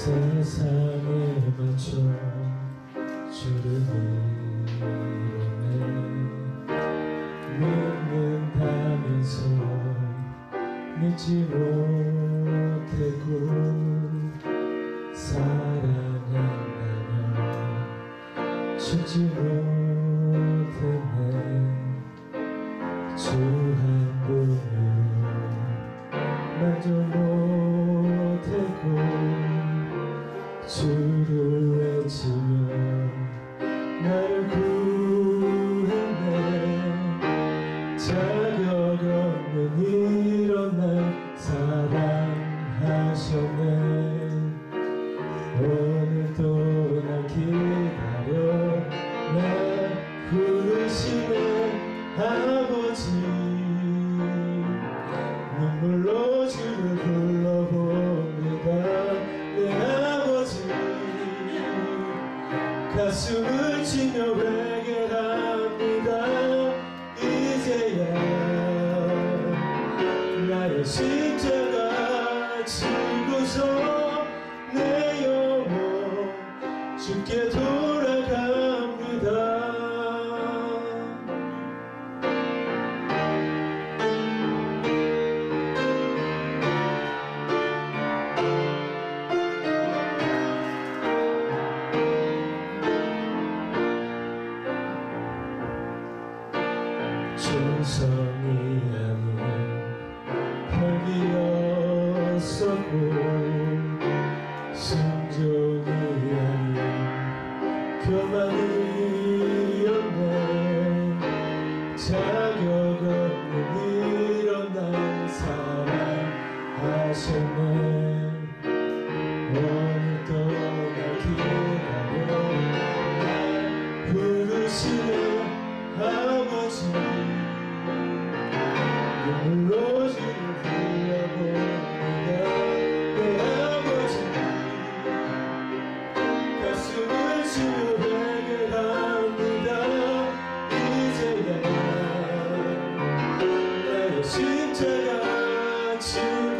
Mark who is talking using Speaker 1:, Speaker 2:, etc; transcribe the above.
Speaker 1: 세상에 맞춰 주를 밀어내. 묻는다면서 믿지 못했고 사랑한다면 죽지 못 주를 외치며 나를 구했네 자격 없는 이런 날 사랑하셨네 가슴을 치며 회개합니다. 이제야 나의 십자가 지고서 내 영혼 주께 돌 아닌 혈기였었고 순종이 아닌 교만이었네. 자격 지